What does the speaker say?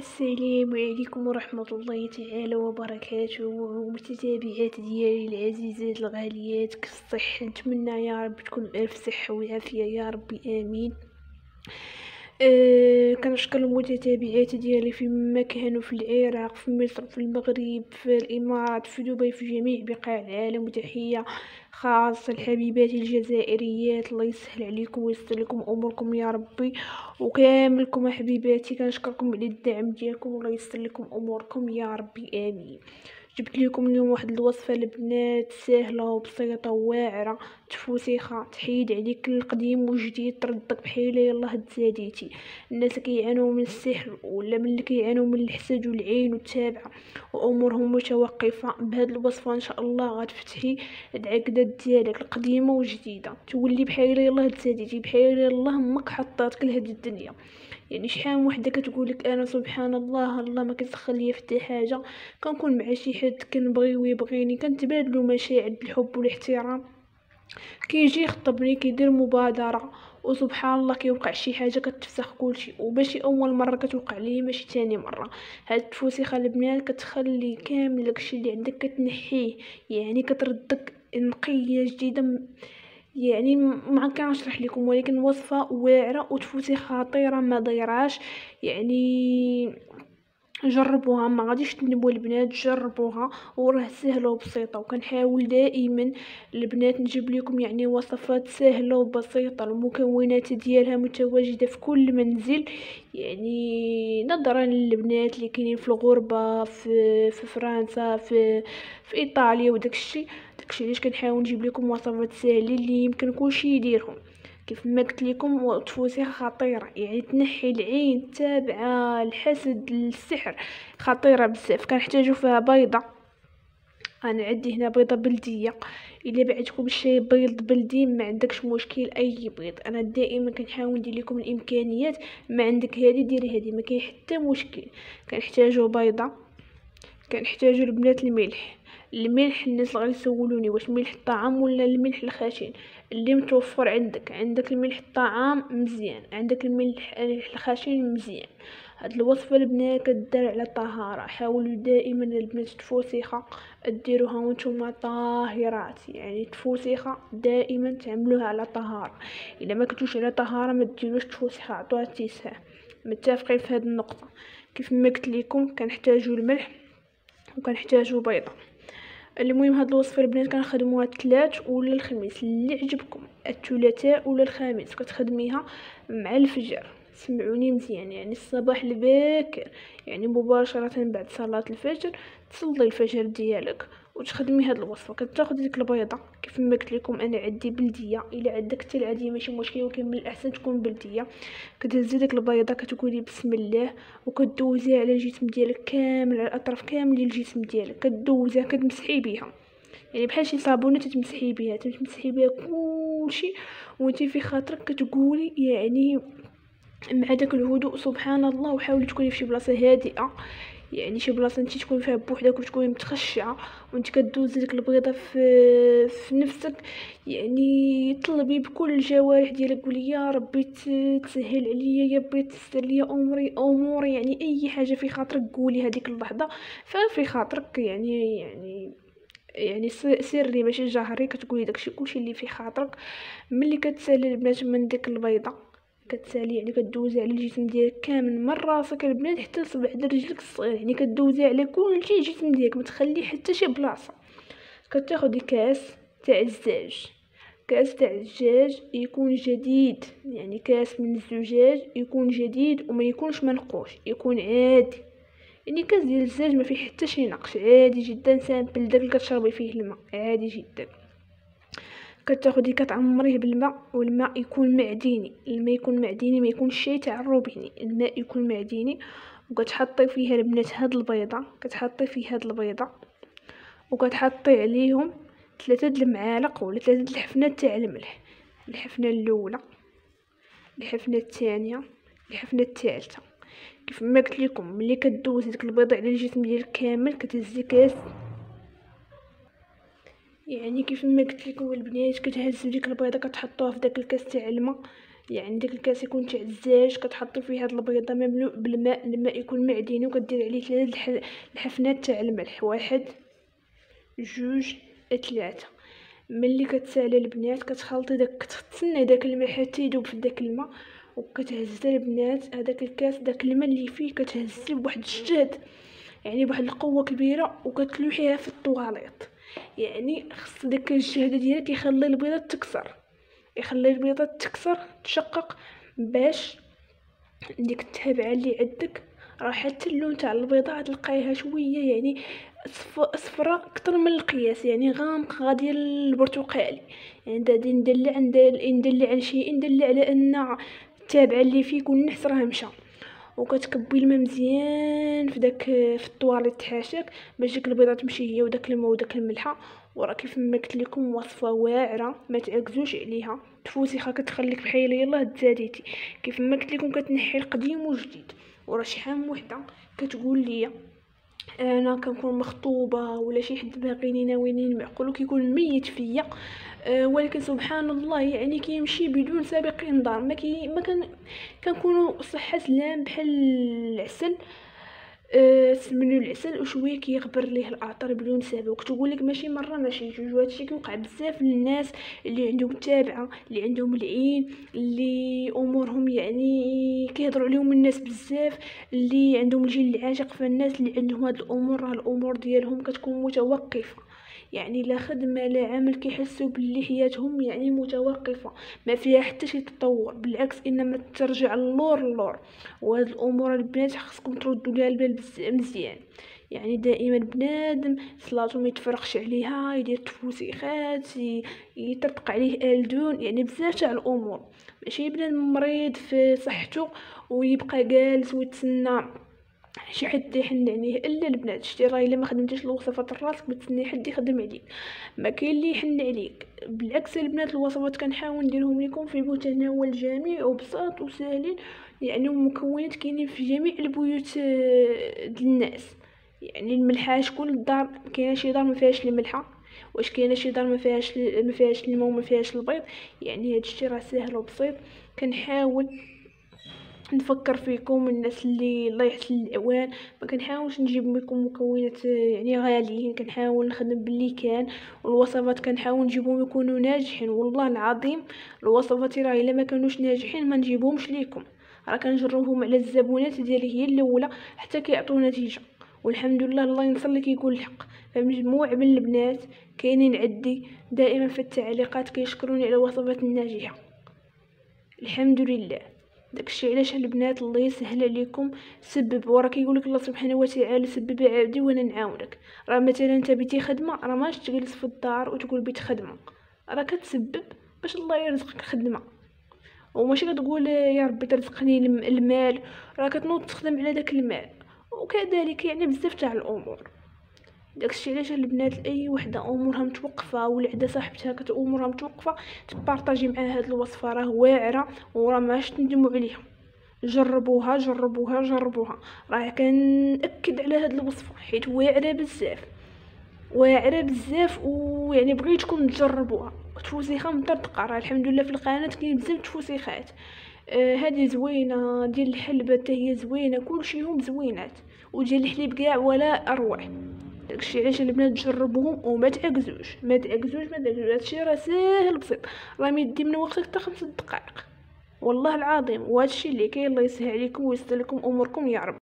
السلام عليكم ورحمة الله تعالى وبركاته. ومتتابعات ديالي العزيزات الغاليات كيف الصحة نتمنى يا رب تكون بألف صحة وعافية يا ربي آمين. أه كنشكر المتتابعات ديالي في مكان وفي العراق في مصر في المغرب في الإمارات في دبي في جميع بقاع العالم وتحية خاصة الحبيبات الجزائريات. الله يسهل عليكم ويسر لكم أموركم يا ربي. وكاملكم حبيباتي كنشكركم على الدعم ديالكم والله يسر لكم أموركم يا ربي. آمين. جبت لكم اليوم واحد الوصفة البنات سهلة وبسيطة وواعرة تفوسيخة تحيد عليك القديم والجديد تردك بحال يلاه تزاديتي الناس كيعانوا من السحر ولا من اللي كيعانوا من الحسد والعين والتابعة وأمورهم متوقفة بهاد الوصفة إن شاء الله غتفتحي العقدات ديالك القديمة والجديدة. تولي بحال يلاه تزاديتي بحال يلاه أمك حطاتك لهاد الدنيا. يعني شحال وحدة كتقولك أنا سبحان الله الله ما كيسخر ليا حتى حاجة. كنكون مع شي حد كنبغي ويبغيني كنتبادلوا مشاعر الحب والاحترام. كيجي يخطبني كيدير مبادرة وسبحان الله كيوقع شي حاجة كتفسخ كلشي. وماشي أول مرة كتوقع لي ماشي تاني مرة. هاد التفوسيخه البنات كتخلي كامل داكشي اللي عندك كتنحيه. يعني كتردك نقية جديدة يعني ما كنشرح لكم ولكن وصفة واعرة وتفوتي خطيرة ما ضيراش يعني جربوها ما غاديش تندموا البنات جربوها وراه سهله وبسيطة. وكنحاول دائما البنات نجيب لكم يعني وصفات سهلة وبسيطة. المكونات ديالها متواجدة في كل منزل. يعني نظرا للبنات اللي كاينين في الغربة في في فرنسا في في إيطاليا وداكشي داكشي علاش كنحاول نجيب لكم وصفات ساهلين اللي يمكن كلشي يديرهم. كيف ما قلت لكم تفوسيها خطيرة يعني تنحي العين تابعة الحسد السحر. خطيرة بزاف كنحتاجو فيها بيضة. أنا عندي هنا بيضة بلدية. إلا بعتكم شي بيض بلدي ما عندكش مشكل أي بيض. أنا دائما كنحاول ندير لكم الإمكانيات. ما عندك هذه ديري هذه ما كاين حتى مشكل. كنحتاجو بيضة. كنحتاجو البنات الملح. الملح الناس غيسولوني واش ملح الطعام ولا الملح الخشن؟ اللي متوفر عندك عندك الملح الطعام مزيان عندك الملح الخشن مزيان. هاد الوصفة البنات كدار على الطهاره حاولوا دائما البنات تفوسيخة ديروها وأنتم طاهرات يعني تفوسيخة دائما تعملوها على طهارة. إلا ما كنتوش على طهارة ما ديروش تفوسيخة عطوها اتساع متفقين في هذه النقطة. كيف ما قلت لكم كنحتاجوا الملح وكنحتاجوا بيضة. المهم هاد الوصفه البنات كنخدموها الثلاث ولا الخميس اللي عجبكم الثلاثاء ولا الخميس كتخدميها مع الفجر. سمعوني مزيان يعني الصباح الباكر يعني مباشرة بعد صلاة الفجر تصلي الفجر ديالك. وتخدمي هاد الوصفه كتاخدي ديك البيضة. كيف ما قلت لكم أنا عندي بلدية. إلا عندك حتى العادية ماشي مشكل ولكن من الأحسن تكون بلدية. كتهزي ديك البيضة كتقولي بسم الله وكدوزيها على الجسم ديالك كامل على الأطراف كامل ديال الجسم ديالك. كدوزيها كتمسحي بها يعني بحال شي صابونة تتمسحي بها تتمسحي بها كلشي وانت في خاطرك كتقولي يعني مع داك الهدوء سبحان الله وحاولي تكوني في شي بلاصة هادئة. يعني شي بلاصة انت تكوني فيها بوحدك وتكوني متخشعة وانت كدوزي ديك البيضة في في نفسك يعني طلبي بكل الجوارح ديالك قولي يا ربي تسهل عليا يا ربي تسر لي اموري أموري يعني أي حاجة في خاطرك قولي هذيك اللحظة. ففي خاطرك يعني يعني يعني سري ماشي جهري كتقولي داكشي كلشي اللي في خاطرك ملي كتسالي البنات من ديك البيضة. كتسالي يعني كدوزي على الجسم ديالك كامل من راسك البنات حتى لصبع رجلك الصغير يعني كدوزي على كلشي الجسم ديالك ما تخلي حتى شي بلاصة. كتاخدي كاس تاع الزاج كاس تاع الزجاج يكون جديد يعني كاس من الزجاج يكون جديد وما يكونش منقوش يكون عادي. يعني كاس ديال الزجاج ما فيه حتى شي نقش عادي جدا simple داك اللي كتشربي فيه الماء عادي جدا. كتاخدي كتعمريه بالماء والماء يكون معدني. الماء يكون معدني ما يكونش شي تاع الروبيني. الماء يكون معدني وكتحطي فيها البنات هاد البيضة. كتحطي فيه هاد البيضة وكتحطي عليهم ثلاثة د المعالق ولا ثلاثة د الحفنات تاع الملح. الحفنة الأولى الحفنة الثانية الحفنة الثالثة. كيف ما قلت لكم ملي كدوزي ديك البيضة على الجسم ديالك كامل كتهزي كاس يعني كيف ما قلت لكم البنات كتهزوا ديك البيضة كتحطوها في داك الكاس تاع الماء. يعني داك الكاس يكون تاع الزاج كتحطي فيه هاد البيضة مملوء بالماء الماء يكون معدني وكدير عليه ثلاث الحفنات تاع الملح. واحد جوج ثلاثة ملي كتسالى البنات كتخلطي داك كتستنى داك الماء حتى يذوب في داك الماء وكتهز البنات. هذاك الكاس داك الماء اللي فيه كتهزيه بواحد الجهد يعني بواحد القوة كبيرة وكتلوحيها في الطواليط. يعني خص داك الجهد ديالك يخلي البيضة تكسر يخلي البيضة تكسر تشقق باش ديك التابعه اللي عندك راه حتى اللون تاع البيضة تلقايها شوية يعني صفرا أكثر من القياس يعني غامق غادي البرتقالي يعني غادي ندلع ندلع على شيء ندلع على أن التابعه اللي يكون نحس راه مشى. وكتكبي الماء مزيان في داك في الطواليت حاشاك باش ديك البيضة تمشي هي وداك الماء وداك الملحة. وراه كيف ما قلت لكم وصفة واعرة ما تعكزوش عليها. تفوسيخه كتخليك بحال يلاه تزاديتي كيف ما قلت لكم كتنحي القديم وجديد وراه شحال من وحده كتقول لي أنا كنكون مخطوبة ولا شي حد باغيني ناويني معقول كيكون ميت فيا. أه ولكن سبحان الله يعني كيمشي بدون سابق انذار. ما كي ما كنكونوا صحة سلام بحال العسل. سمنو العسل وشويه كيغبر ليه الاعطر بدون سبب. كتقول لك ماشي مرة ماشي جوج هادشي كيوقع بزاف للناس اللي عندهم تابعه اللي عندهم العين اللي أمورهم يعني كيهضروا عليهم الناس بزاف اللي عندهم الجيل العاشق فالناس اللي عندهم هاد الأمور راه الأمور ديالهم كتكون متوقفة. يعني لا خدمة لا عمل كيحسوا باللي حياتهم يعني متوقفة ما فيها حتى شي تطور بالعكس إنما ترجع اللور اللور وهاد الأمور البنات خصكم تردوا ليها البال مزيان. يعني دائما بنادم صلاته ما يتفرقش عليها يدير تفوسيخات يطرطق عليه الدون يعني بزاف تاع الأمور. ماشي بنادم مريض في صحته ويبقى جالس ويتسنى. شي حد يحن عليه إلا البنات. شتي راه إلا ما خدمتيش الوصفات راسك بتسني حد يخدم عليك. ما كاين اللي يحن عليك. بالعكس البنات الوصفات كنحاول نديرهم لكم في متناول الجميع وبساط وسهلين. يعني مكونات كاينين في جميع البيوت آه، ديال الناس. يعني الملحة شكون الدار؟ كاينة شي دار ما فيهاش الملحة؟ واش كاينة شي دار ما فيهاش ما فيهاش الماء وما فيهاش البيض؟ يعني هادشي راه ساهل وبسيط. كنحاول نفكر فيكم الناس اللي الله يحسن الاعوان ما كنحاولش نجيب لكم مكونات يعني غاليين كنحاول نخدم باللي كان. والوصفات كنحاول نجيبهم يكونوا ناجحين والله العظيم الوصفات راه إلا ما كانوش ناجحين ما نجيبهمش ليكم. راه كنجربهم على الزبونات ديالي هي الأولى حتى كيعطيو نتيجة. والحمد لله الله ينصر اللي كيقول الحق. فمجموع من البنات كاينين عندي دائما في التعليقات كيشكروني على الوصفات الناجحة. الحمد لله. داكشي علاش البنات الله يسهل عليكم سبب وراه كيقولك الله سبحانه وتعالى سبب عبدي وأنا نعاونك. راه مثلا انت بيتي خدمة راه ماش تجلس في الدار وتقول بيت خدمة. راه كتسبب باش الله يرزقك خدمة. وماشي كتقول يا ربي ترزقني المال راه كتنوض تخدم على داك المال. وكذلك يعني بزاف تاع الأمور. داكشي علاش البنات اي وحدة أمورها متوقفة ولا عندها صاحبتها كت امورها متوقفة تبارطاجي معاها هاد الوصفة راه واعرة وراه ماش تندموا عليها. جربوها جربوها جربوها. راه كنأكد على هاد الوصفة حيت واعرة بزاف. واعرة بزاف ويعني بغيتكم تجربوها. تفوسيخة مطرطقة راه الحمد لله في القناة كاين بزاف تفوسيخات آه زوينة ديال الحلبة حتى هي زوينة كلشي هم زوينات. وديال الحليب كاع ولا أروع. داكشي علاش البنات جربوهم وما تعكزوش ما تعكزوش ما تعكزوش هادشي راه ساهل بسيط. راه ميدي من وقتك حتى خمس دقائق. والله العظيم وهادشي اللي كاين الله يسهل عليكم ويسر لكم أموركم يا رب.